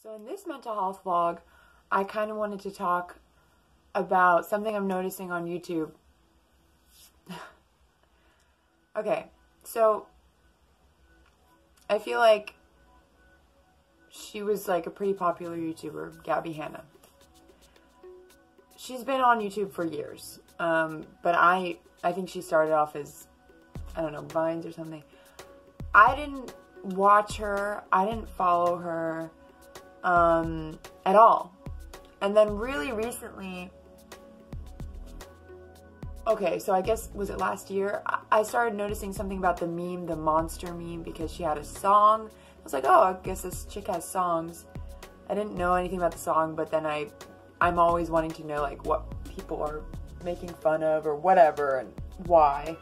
So in this mental health vlog, I kind of wanted to talk about something I'm noticing on YouTube. okay, so I feel like she was like a pretty popular YouTuber, Gabbie Hanna. She's been on YouTube for years, um, but I I think she started off as I don't know Vines or something. I didn't watch her. I didn't follow her um, at all. And then really recently, okay, so I guess, was it last year? I started noticing something about the meme, the monster meme, because she had a song. I was like, oh, I guess this chick has songs. I didn't know anything about the song, but then I, I'm always wanting to know, like, what people are making fun of or whatever and why.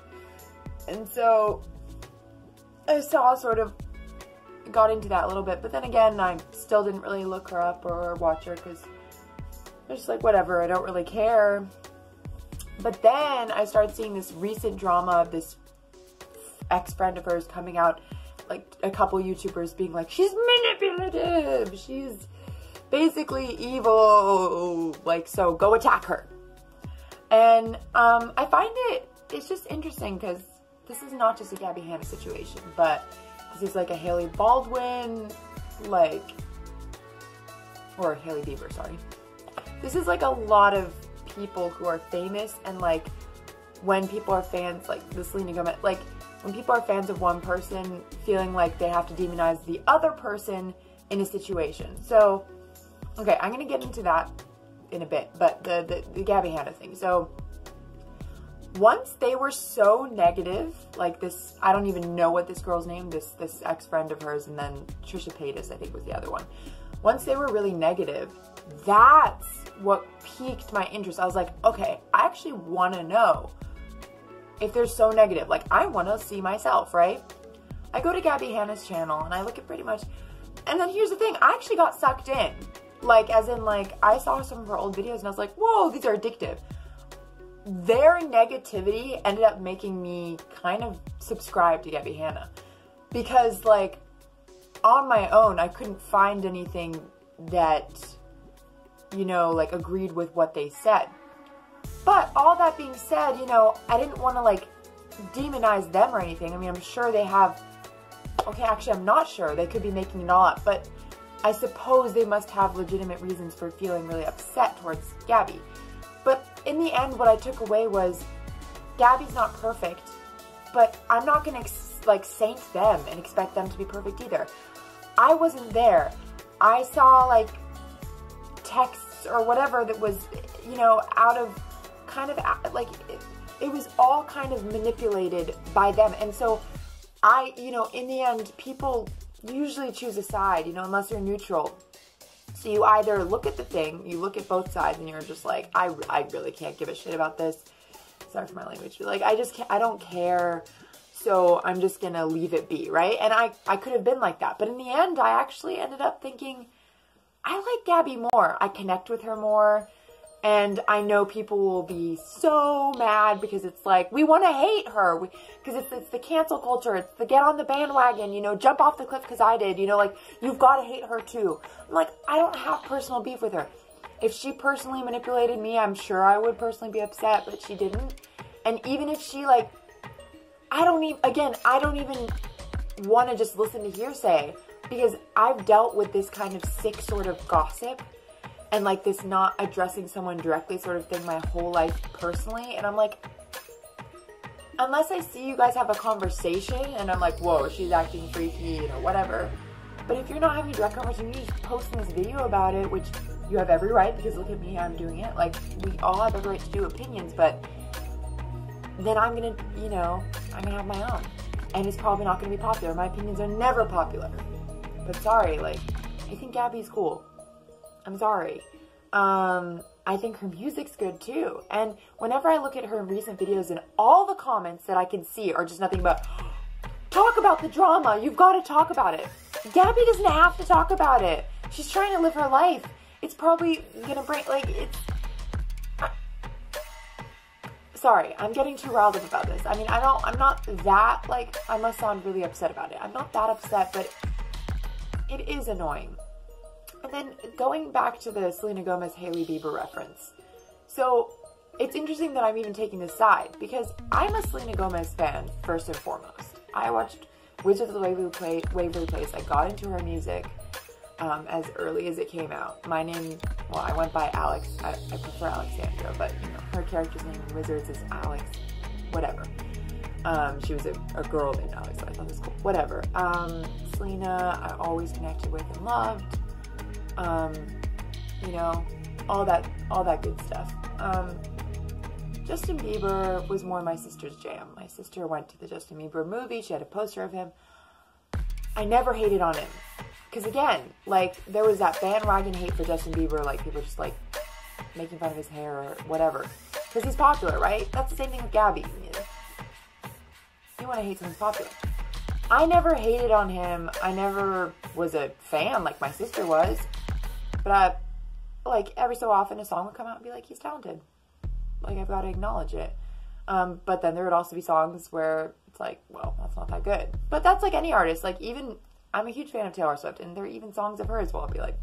And so I saw sort of got into that a little bit, but then again, I still didn't really look her up or watch her because I was just like, whatever, I don't really care. But then I started seeing this recent drama of this ex-friend of hers coming out, like a couple YouTubers being like, she's manipulative, she's basically evil, like, so go attack her. And um, I find it, it's just interesting because this is not just a Gabbie Hanna situation, but this is like a Hailey Baldwin, like, or Hailey Bieber, sorry. This is like a lot of people who are famous and like when people are fans, like the Selena Gomez, like when people are fans of one person, feeling like they have to demonize the other person in a situation. So, okay, I'm gonna get into that in a bit, but the, the, the Gabbie Hanna thing. So, once they were so negative, like this, I don't even know what this girl's name, this this ex-friend of hers, and then Trisha Paytas, I think was the other one. Once they were really negative, that's what piqued my interest. I was like, okay, I actually want to know if they're so negative. Like, I want to see myself, right? I go to Gabbie Hanna's channel and I look at pretty much, and then here's the thing, I actually got sucked in. Like, as in, like, I saw some of her old videos and I was like, whoa, these are addictive their negativity ended up making me kind of subscribe to Gabbie Hanna. Because, like, on my own, I couldn't find anything that, you know, like, agreed with what they said. But all that being said, you know, I didn't want to, like, demonize them or anything. I mean, I'm sure they have, okay, actually, I'm not sure. They could be making it all up. But I suppose they must have legitimate reasons for feeling really upset towards Gabbie. But in the end, what I took away was Gabbie's not perfect, but I'm not to like saint them and expect them to be perfect either. I wasn't there. I saw like texts or whatever that was, you know, out of kind of like it, it was all kind of manipulated by them. And so I, you know, in the end, people usually choose a side, you know, unless they're neutral. So you either look at the thing, you look at both sides, and you're just like, I, I really can't give a shit about this. Sorry for my language, but like, I just can't, I don't care. So I'm just gonna leave it be, right? And I, I could have been like that. But in the end, I actually ended up thinking, I like Gabbie more. I connect with her more. And I know people will be so mad because it's like, we want to hate her. Because it's, it's the cancel culture. It's the get on the bandwagon, you know, jump off the cliff because I did. You know, like, you've got to hate her too. I'm like, I don't have personal beef with her. If she personally manipulated me, I'm sure I would personally be upset, but she didn't. And even if she, like, I don't even, again, I don't even want to just listen to hearsay because I've dealt with this kind of sick sort of gossip and like this not addressing someone directly sort of thing my whole life personally. And I'm like, unless I see you guys have a conversation and I'm like, whoa, she's acting freaky, you know, whatever. But if you're not having a direct conversation, you just posting this video about it, which you have every right because look at me, I'm doing it. Like, we all have every right to do opinions, but then I'm gonna, you know, I'm gonna have my own. And it's probably not gonna be popular. My opinions are never popular. But sorry, like, I think Gabbie's cool. I'm sorry. Um, I think her music's good too. And whenever I look at her recent videos and all the comments that I can see are just nothing but, talk about the drama. You've got to talk about it. Gabbie doesn't have to talk about it. She's trying to live her life. It's probably gonna bring, like, it's, sorry, I'm getting too riled up about this. I mean, I don't, I'm not that, like, I must sound really upset about it. I'm not that upset, but it is annoying. And then going back to the Selena Gomez Hailey Bieber reference. So it's interesting that I'm even taking this side because I'm a Selena Gomez fan first and foremost. I watched Wizards of the Waverly, Play, Waverly Place. I got into her music um, as early as it came out. My name, well, I went by Alex. I, I prefer Alexandra, but you know, her character's name in Wizards is Alex, whatever. Um, she was a, a, girl named Alex, so I thought it was cool. Whatever. Um, Selena, I always connected with and loved. Um, you know, all that, all that good stuff. Um, Justin Bieber was more my sister's jam. My sister went to the Justin Bieber movie. She had a poster of him. I never hated on him. Because again, like, there was that bandwagon hate for Justin Bieber. Like, people just, like, making fun of his hair or whatever. Because he's popular, right? That's the same thing with Gabbie. You want to hate someone's popular. I never hated on him. I never was a fan like my sister was. But I, like, every so often a song would come out and be like, he's talented. Like I've got to acknowledge it. Um, but then there would also be songs where it's like, well, that's not that good. But that's like any artist. Like even I'm a huge fan of Taylor Swift, and there are even songs of hers where I'll be like,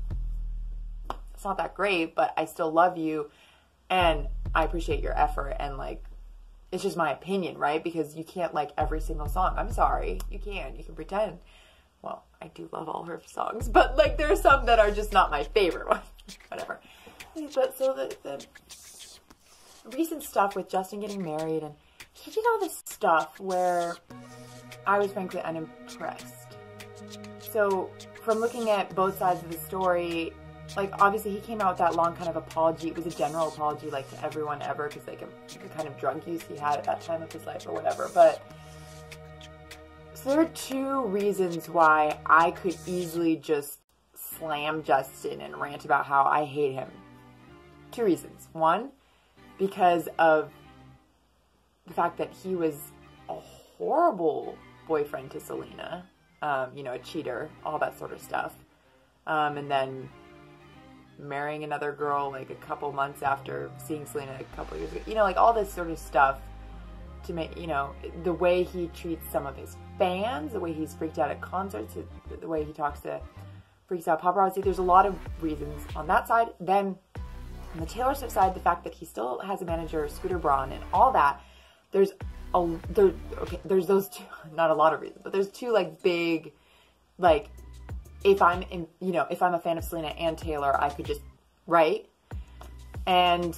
it's not that great, but I still love you, and I appreciate your effort. And like, it's just my opinion, right? Because you can't like every single song. I'm sorry, you can. You can pretend. I do love all her songs, but like there are some that are just not my favorite ones. Whatever. But so the, the recent stuff with Justin getting married, and he did all this stuff where I was frankly unimpressed. So, from looking at both sides of the story, like obviously he came out with that long kind of apology. It was a general apology, like to everyone ever, because like the kind of drug use he had at that time of his life or whatever. But there are two reasons why I could easily just slam Justin and rant about how I hate him. Two reasons. One, because of the fact that he was a horrible boyfriend to Selena, um, you know, a cheater, all that sort of stuff. Um, and then marrying another girl like a couple months after seeing Selena a couple years ago, you know, like all this sort of stuff to make, you know, the way he treats some of his fans, the way he's freaked out at concerts, the way he talks to freaks out paparazzi. There's a lot of reasons on that side. Then on the Taylor Swift side, the fact that he still has a manager, Scooter Braun, and all that, there's a there okay, there's those two not a lot of reasons, but there's two like big like if I'm in you know, if I'm a fan of Selena and Taylor, I could just right? And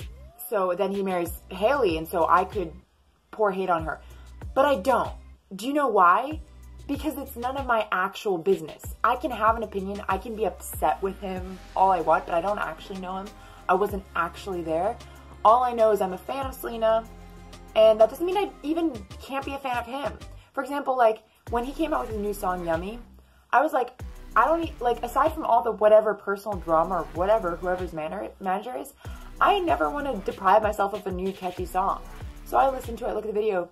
so then he marries Hailey and so I could pour hate on her. But I don't. Do you know why? Because it's none of my actual business. I can have an opinion, I can be upset with him all I want, but I don't actually know him. I wasn't actually there. All I know is I'm a fan of Selena, and that doesn't mean I even can't be a fan of him. For example, like when he came out with his new song Yummy, I was like, I don't need, like aside from all the whatever personal drama or whatever whoever's manager is, I never want to deprive myself of a new catchy song. So I listened to it, look at the video.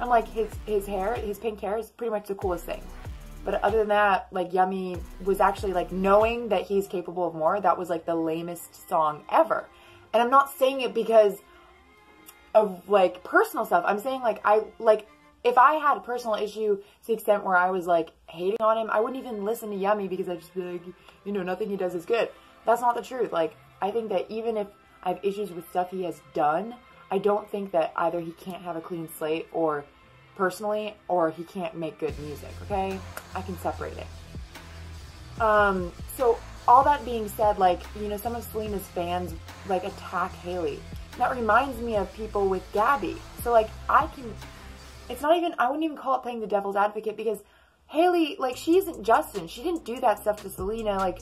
I'm like, his his hair, his pink hair is pretty much the coolest thing. But other than that, like Yummy was actually like knowing that he's capable of more, that was like the lamest song ever. And I'm not saying it because of like personal stuff. I'm saying like I like if I had a personal issue to the extent where I was like hating on him, I wouldn't even listen to Yummy because I'd just be like, you know, nothing he does is good. That's not the truth. Like, I think that even if I have issues with stuff he has done, I don't think that either he can't have a clean slate or personally, or he can't make good music, okay? I can separate it. Um, so all that being said, like, you know, some of Selena's fans, like, attack Hailey. That reminds me of people with Gabbie. So, like, I can, it's not even, I wouldn't even call it playing the devil's advocate because Hailey, like, she isn't Justin. She didn't do that stuff to Selena. Like,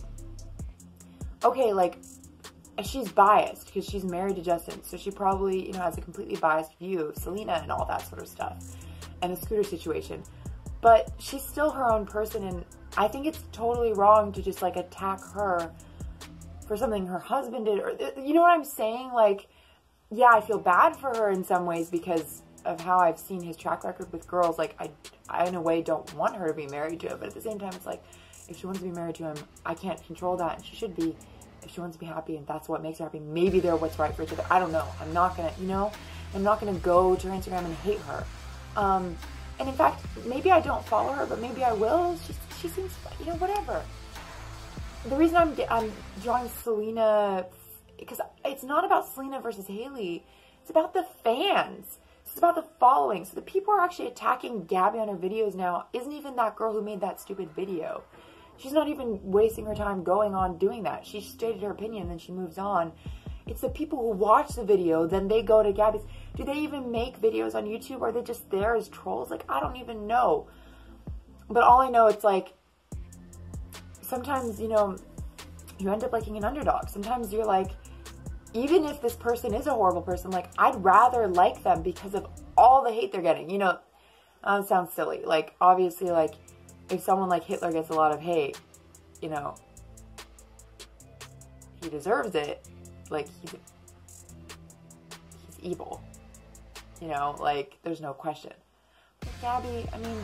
okay, like, she's biased because she's married to Justin. So she probably, you know, has a completely biased view of Selena and all that sort of stuff and the scooter situation. But she's still her own person, and I think it's totally wrong to just like attack her for something her husband did. Or uh, you know what I'm saying? Like, yeah, I feel bad for her in some ways because of how I've seen his track record with girls. Like, I, I in a way don't want her to be married to him, but at the same time, it's like if she wants to be married to him, I can't control that, and she should be. If she wants to be happy and that's what makes her happy, maybe they're what's right for each other. I don't know. I'm not gonna, you know, I'm not gonna go to her Instagram and hate her. Um, and in fact, maybe I don't follow her, but maybe I will. She, she seems, you know, whatever. the reason I'm I'm drawing Selena because it's not about Selena versus Hailey. It's about the fans. It's about the following. So the people are actually attacking Gabbie on her videos now isn't even that girl who made that stupid video. She's not even wasting her time going on doing that. She stated her opinion, then she moves on. It's the people who watch the video, then they go to Gabbie's. Do they even make videos on YouTube? Or are they just there as trolls? Like, I don't even know. But all I know, it's like, sometimes, you know, you end up liking an underdog. Sometimes you're like, even if this person is a horrible person, like, I'd rather like them because of all the hate they're getting. You know, sounds silly. Like, obviously, like, if someone like Hitler gets a lot of hate, you know, he deserves it. Like, he's, he's evil. You know, like, there's no question. But Gabbie, I mean,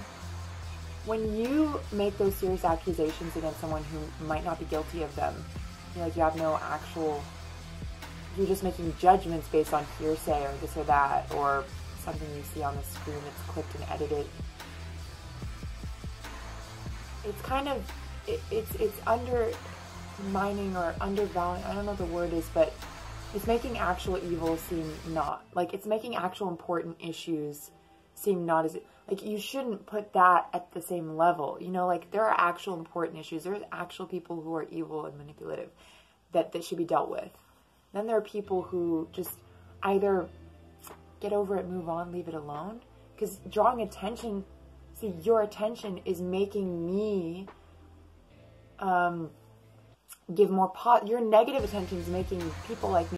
when you make those serious accusations against someone who might not be guilty of them, you know, like you have no actual, you're just making judgments based on hearsay or this or that, or something you see on the screen that's clipped and edited. It's kind of, it, it's it's undermining or undervaluing. I don't know what the word is, but it's making actual evil seem not like it's making actual important issues seem not as like you shouldn't put that at the same level. You know, like there are actual important issues. There's actual people who are evil and manipulative that that should be dealt with. Then there are people who just either get over it, move on, leave it alone. Because drawing attention, see, your attention is making me um, give more pot. Your negative attention is making people like me